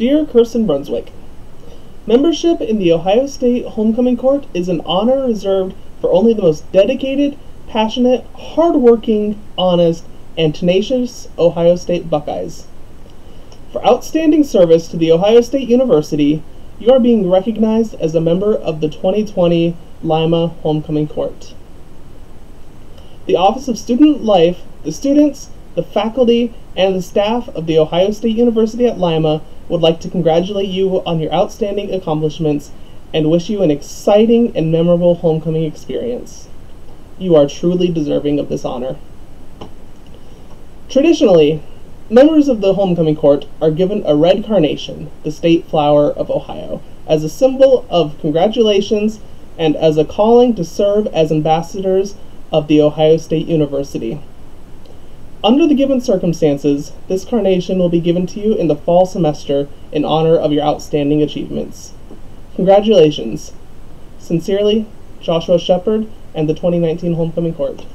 Dear Kirsten Brunswick, Membership in the Ohio State Homecoming Court is an honor reserved for only the most dedicated, passionate, hardworking, honest, and tenacious Ohio State Buckeyes. For outstanding service to the Ohio State University, you are being recognized as a member of the 2020 Lima Homecoming Court. The Office of Student Life, the students, the faculty, and the staff of The Ohio State University at Lima would like to congratulate you on your outstanding accomplishments and wish you an exciting and memorable homecoming experience. You are truly deserving of this honor. Traditionally, members of the homecoming court are given a red carnation, the state flower of Ohio, as a symbol of congratulations and as a calling to serve as ambassadors of the Ohio State University. Under the given circumstances, this carnation will be given to you in the fall semester in honor of your outstanding achievements. Congratulations. Sincerely, Joshua Shepard and the 2019 Homecoming Court.